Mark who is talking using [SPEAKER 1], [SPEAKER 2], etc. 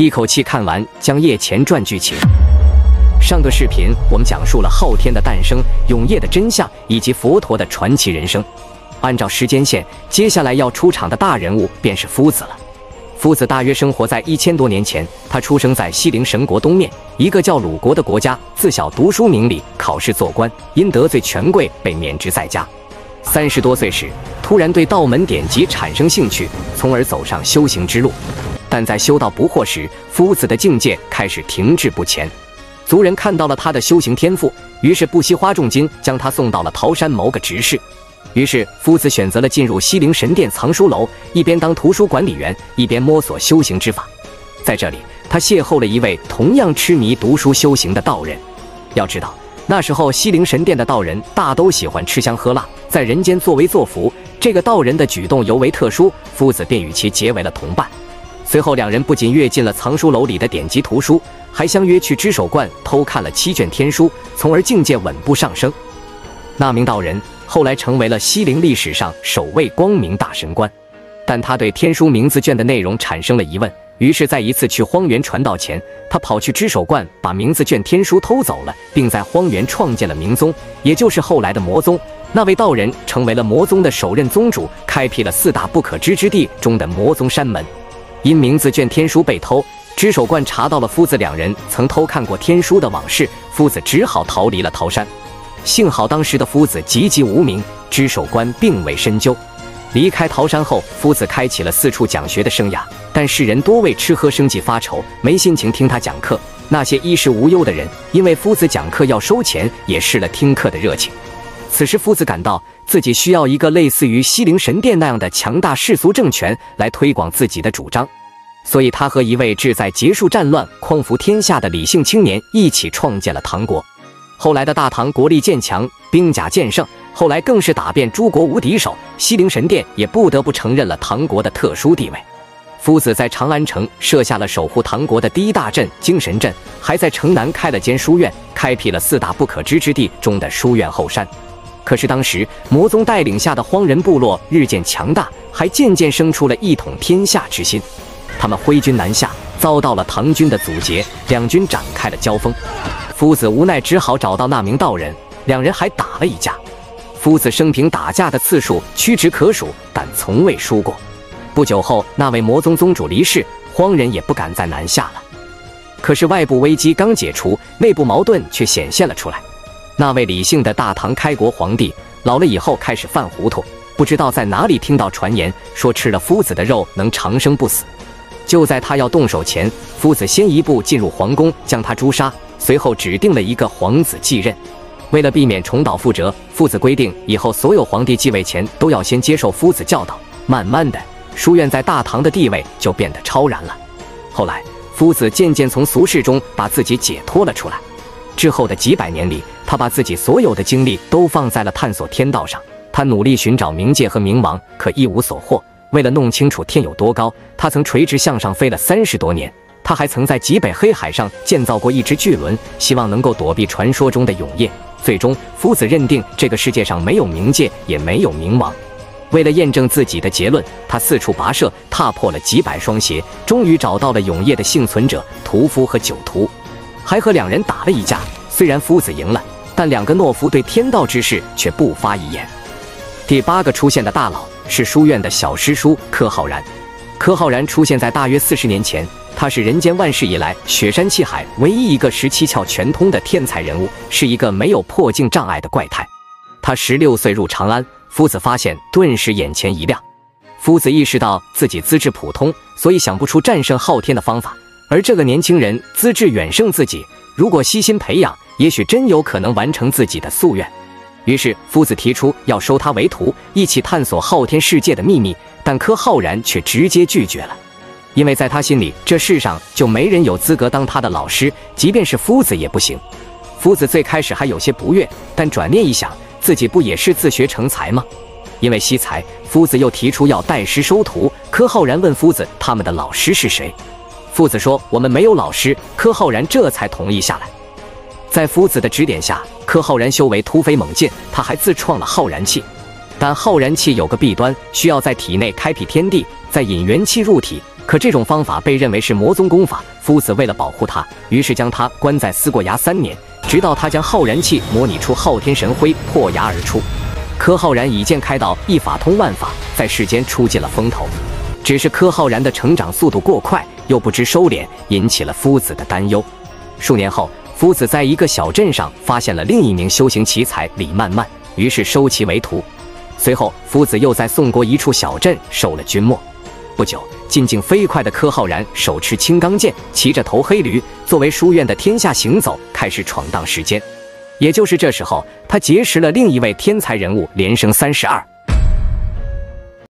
[SPEAKER 1] 一口气看完《江夜前传》剧情。上个视频我们讲述了昊天的诞生、永夜的真相以及佛陀的传奇人生。按照时间线，接下来要出场的大人物便是夫子了。夫子大约生活在一千多年前，他出生在西陵神国东面一个叫鲁国的国家。自小读书明理，考试做官，因得罪权贵被免职在家。三十多岁时，突然对道门典籍产生兴趣，从而走上修行之路。但在修道不惑时，夫子的境界开始停滞不前。族人看到了他的修行天赋，于是不惜花重金将他送到了桃山谋个执事。于是夫子选择了进入西陵神殿藏书楼，一边当图书管理员，一边摸索修行之法。在这里，他邂逅了一位同样痴迷读书修行的道人。要知道，那时候西陵神殿的道人大都喜欢吃香喝辣，在人间作威作福。这个道人的举动尤为特殊，夫子便与其结为了同伴。随后，两人不仅阅尽了藏书楼里的典籍图书，还相约去知守观偷看了七卷天书，从而境界稳步上升。那名道人后来成为了西陵历史上首位光明大神官，但他对天书名字卷的内容产生了疑问，于是，在一次去荒原传道前，他跑去知守观把名字卷天书偷走了，并在荒原创建了明宗，也就是后来的魔宗。那位道人成为了魔宗的首任宗主，开辟了四大不可知之地中的魔宗山门。因名字卷天书被偷，知守观查到了夫子两人曾偷看过天书的往事，夫子只好逃离了桃山。幸好当时的夫子籍籍无名，知守观并未深究。离开桃山后，夫子开启了四处讲学的生涯，但世人多为吃喝生计发愁，没心情听他讲课。那些衣食无忧的人，因为夫子讲课要收钱，也失了听课的热情。此时，夫子感到自己需要一个类似于西陵神殿那样的强大世俗政权来推广自己的主张，所以他和一位志在结束战乱、匡扶天下的理性青年一起创建了唐国。后来的大唐国力渐强，兵甲渐盛，后来更是打遍诸国无敌手，西陵神殿也不得不承认了唐国的特殊地位。夫子在长安城设下了守护唐国的第一大阵精神阵，还在城南开了间书院，开辟了四大不可知之地中的书院后山。可是当时魔宗带领下的荒人部落日渐强大，还渐渐生出了一统天下之心。他们挥军南下，遭到了唐军的阻截，两军展开了交锋。夫子无奈，只好找到那名道人，两人还打了一架。夫子生平打架的次数屈指可数，但从未输过。不久后，那位魔宗宗主离世，荒人也不敢再南下了。可是外部危机刚解除，内部矛盾却显现了出来。那位理性的大唐开国皇帝老了以后开始犯糊涂，不知道在哪里听到传言说吃了夫子的肉能长生不死。就在他要动手前，夫子先一步进入皇宫将他诛杀，随后指定了一个皇子继任。为了避免重蹈覆辙，夫子规定以后所有皇帝继位前都要先接受夫子教导。慢慢的，书院在大唐的地位就变得超然了。后来，夫子渐渐从俗世中把自己解脱了出来。之后的几百年里，他把自己所有的精力都放在了探索天道上。他努力寻找冥界和冥王，可一无所获。为了弄清楚天有多高，他曾垂直向上飞了三十多年。他还曾在极北黑海上建造过一只巨轮，希望能够躲避传说中的永夜。最终，夫子认定这个世界上没有冥界，也没有冥王。为了验证自己的结论，他四处跋涉，踏破了几百双鞋，终于找到了永夜的幸存者屠夫和酒徒，还和两人打了一架。虽然夫子赢了，但两个懦夫对天道之事却不发一言。第八个出现的大佬是书院的小师叔柯浩然。柯浩然出现在大约四十年前，他是人间万事以来雪山气海唯一一个十七窍全通的天才人物，是一个没有破镜障碍的怪胎。他十六岁入长安，夫子发现，顿时眼前一亮。夫子意识到自己资质普通，所以想不出战胜昊天的方法，而这个年轻人资质远胜自己，如果悉心培养。也许真有可能完成自己的夙愿，于是夫子提出要收他为徒，一起探索昊天世界的秘密。但柯浩然却直接拒绝了，因为在他心里，这世上就没人有资格当他的老师，即便是夫子也不行。夫子最开始还有些不悦，但转念一想，自己不也是自学成才吗？因为惜才，夫子又提出要拜师收徒。柯浩然问夫子：“他们的老师是谁？”夫子说：“我们没有老师。”柯浩然这才同意下来。在夫子的指点下，柯浩然修为突飞猛进，他还自创了浩然气。但浩然气有个弊端，需要在体内开辟天地，再引元气入体。可这种方法被认为是魔宗功法，夫子为了保护他，于是将他关在思过崖三年，直到他将浩然气模拟出昊天神辉，破崖而出。柯浩然以剑开道，一法通万法，在世间出尽了风头。只是柯浩然的成长速度过快，又不知收敛，引起了夫子的担忧。数年后，夫子在一个小镇上发现了另一名修行奇才李曼曼，于是收其为徒。随后，夫子又在宋国一处小镇受了君莫。不久，进境飞快的柯浩然手持青钢剑，骑着头黑驴，作为书院的天下行走，开始闯荡时间。也就是这时候，他结识了另一位天才人物连升三十二。